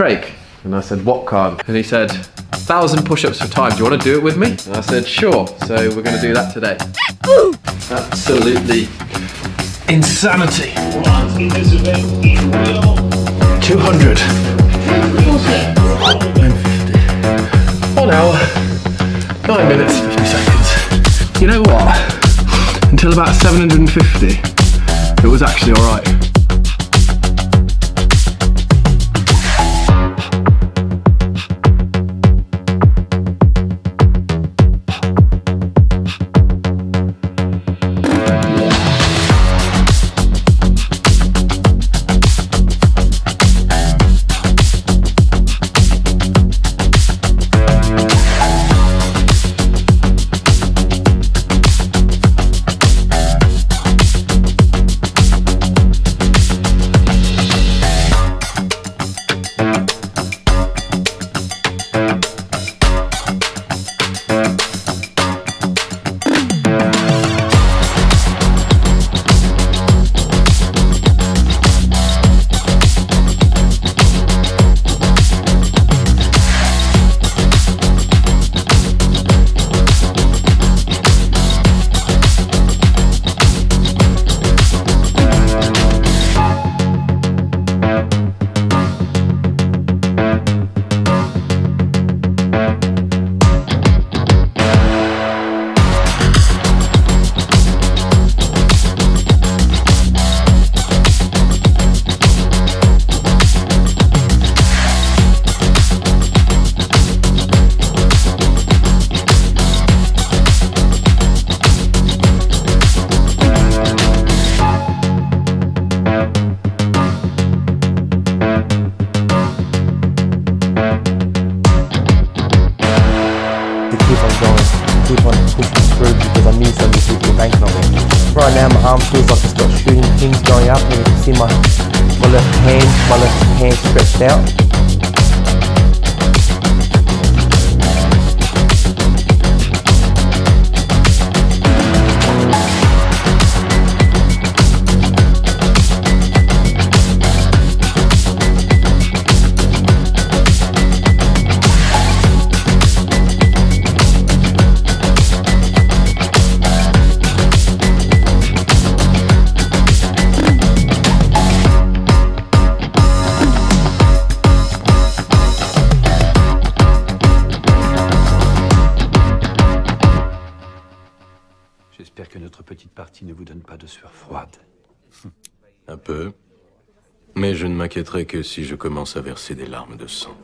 Craig. And I said, what card? And he said, thousand push-ups for time. Do you want to do it with me? And I said, sure. So we're going to do that today. Absolutely insanity. 200. 950. One hour, nine minutes, 50 seconds. You know what? Until about 750, it was actually all right. Keep on pushing through because I knew some of these people banking on me. Right now my arm feels like it's got shooting things going up and you can see my, my left hand, my left hand stretched out. J'espère que notre petite partie ne vous donne pas de sueur froide. Un peu. Mais je ne m'inquiéterai que si je commence à verser des larmes de sang.